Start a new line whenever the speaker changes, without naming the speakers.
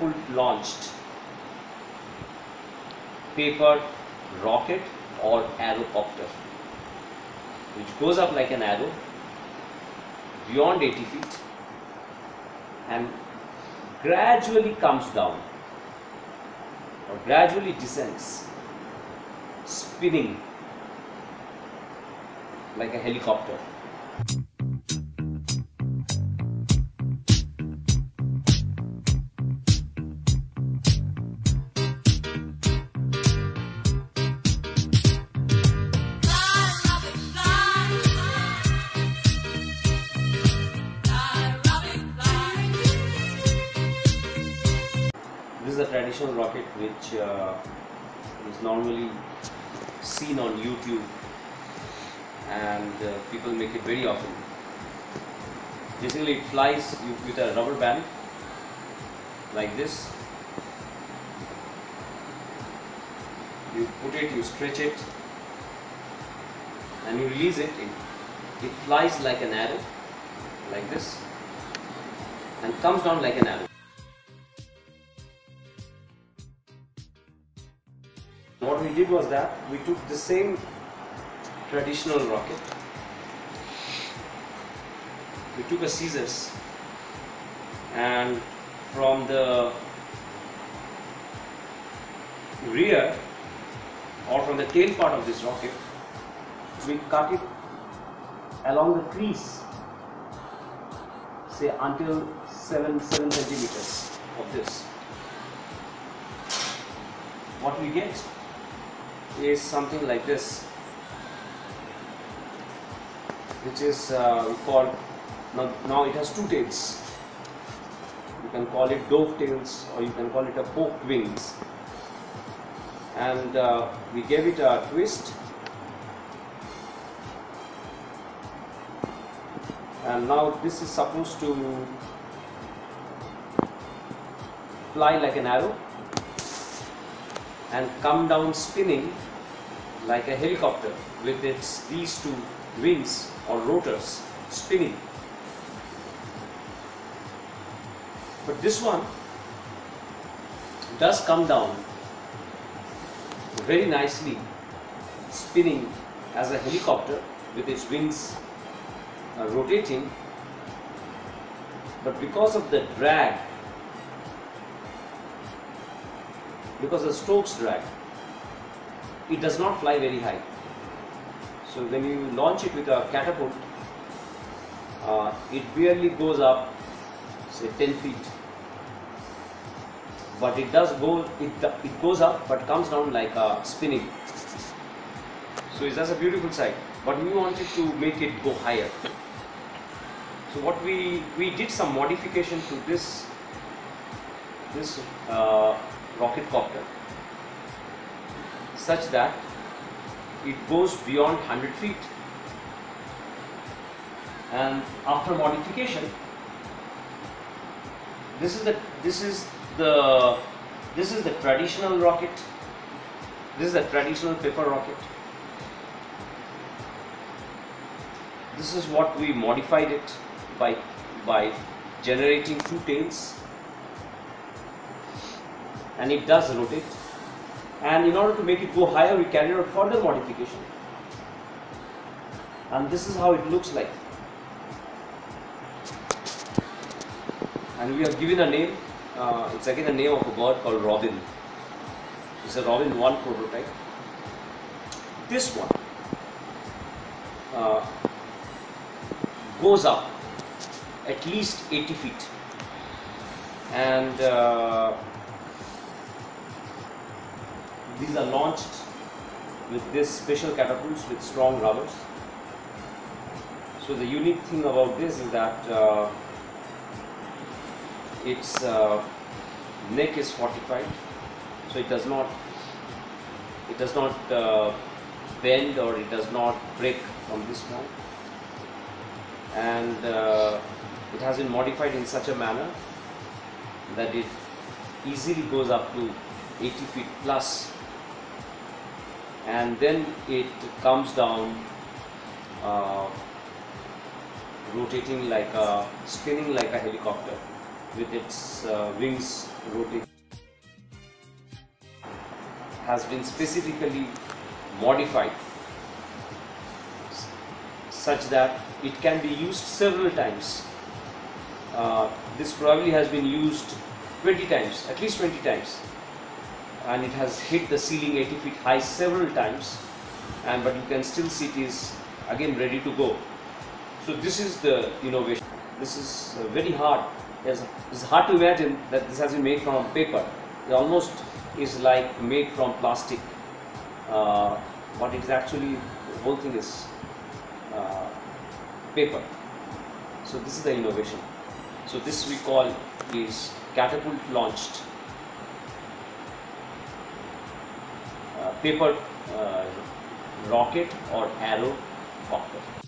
catapult launched paper rocket or arrow copter which goes up like an arrow beyond 80 feet and gradually comes down or gradually descends spinning like a helicopter mm-hmm. Traditional rocket which uh, is normally seen on YouTube and uh, people make it very often. Basically, it flies with a rubber band like this. You put it, you stretch it, and you release it. It, it flies like an arrow, like this, and comes down like an arrow. Was that we took the same traditional rocket, we took a scissors. And from the rear or from the tail part of this rocket, we cut it along the crease, say until 7, 7 centimeters of this. What we get is something like this which is uh, called now, now it has two tails. You can call it dove tails or you can call it a forked wings. And uh, we gave it a twist. And now this is supposed to fly like an arrow and come down spinning like a helicopter with its these two wings or rotors spinning. But this one does come down very nicely spinning as a helicopter with its wings uh, rotating but because of the drag because the Stokes drag, it does not fly very high. So when you launch it with a catapult, uh, it barely goes up, say 10 feet. But it does go, it, it goes up but comes down like a spinning. So it's just a beautiful sight. But we wanted to make it go higher. So what we, we did some modification to this, this uh, rocket copter such that it goes beyond 100 feet. And after modification this is the this is the this is the traditional rocket. This is the traditional paper rocket. This is what we modified it by by generating two tails. And it does rotate and in order to make it go higher we carried out further modification. And this is how it looks like. And we have given a name uh, it's again a name of a bird called robin. It's a robin 1 prototype. This one uh, goes up at least 80 feet. And uh, these are launched with this special catapults with strong rubbers. So the unique thing about this is that uh, its uh, neck is fortified, so it does not it does not uh, bend or it does not break from this point. point, and uh, it has been modified in such a manner that it easily goes up to 80 feet plus and then it comes down uh, rotating like a spinning like a helicopter with its uh, wings rotating has been specifically modified such that it can be used several times. Uh, this probably has been used 20 times, at least 20 times and it has hit the ceiling 80 feet high several times and but you can still see it is again ready to go. So this is the innovation. This is uh, very hard. It's, hard to imagine that this has been made from paper. It almost is like made from plastic. Uh, but it's actually the whole thing is uh, paper. So this is the innovation. So this we call is catapult launched paper rocket और arrow कॉकटर